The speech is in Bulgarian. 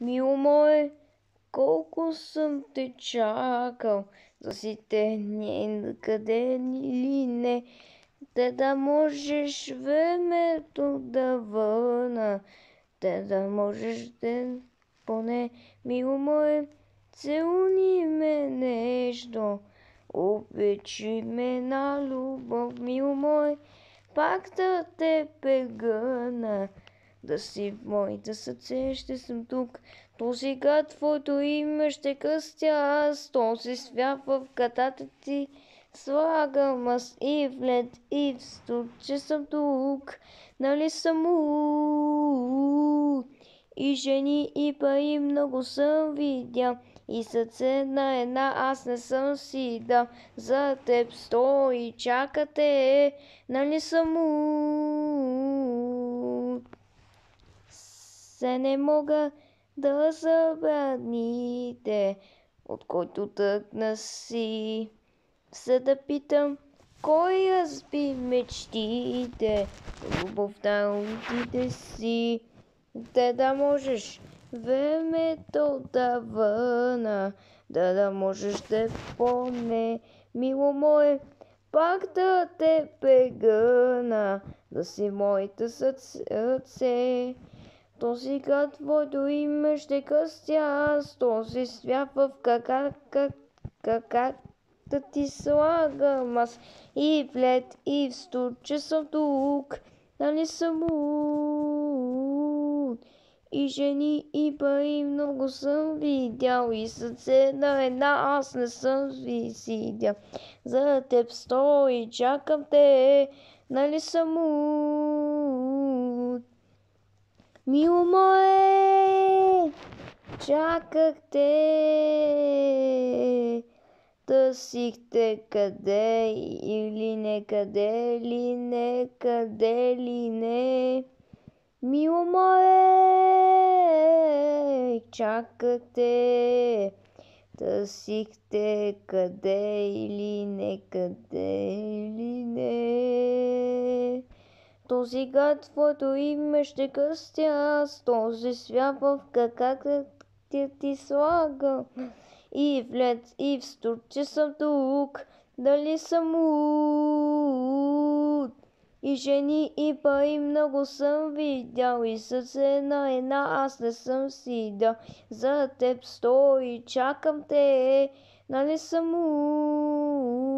Мило мое, колко съм те чакал, да си те къде ли не, те да можеш времето да върна, те да можеш да поне, мило мое, целуни ме нежно, обичи ме на любов, мило мое, пак да те прегърна, да си в моите сърце, ще съм тук. То сега твоето име ще къстя аз, този свят в катата ти слагам аз. И в лед, и в студ, че съм тук, нали съм И жени, и пари много съм видял, и сърце на една аз не съм си дал, за теб стои, чакате, нали съм се не мога да забраните, от който тъкна си. За да питам, кой разби мечтите, любовта утите си, да да можеш времето да върна, да да можеш да поне, мило мое, пак да те прегърна, да си моите сърце. Този град твоето име ще къстя аз, този свят в кака, как, как, да ти слагам аз. И в лед, и в студ, че съм тук, нали съм луд. И жени, и пари много съм видял, и сърце на една аз не съм ви видял. За теб стои, чакам те, нали съм луд. Мило мое, чаках те, търсихте къде или не къде ли не, къде ли не. Мило мое, чаках те, търсихте къде или не къде ли не. Този град твоето име ще къстя аз, този свят в какак ти, ти слага. И в лед, и в студ, съм тук, дали съм луд. И жени, и пари много съм видял, и сърце на една аз не съм си дал. За теб стои, чакам те, нали съм луд.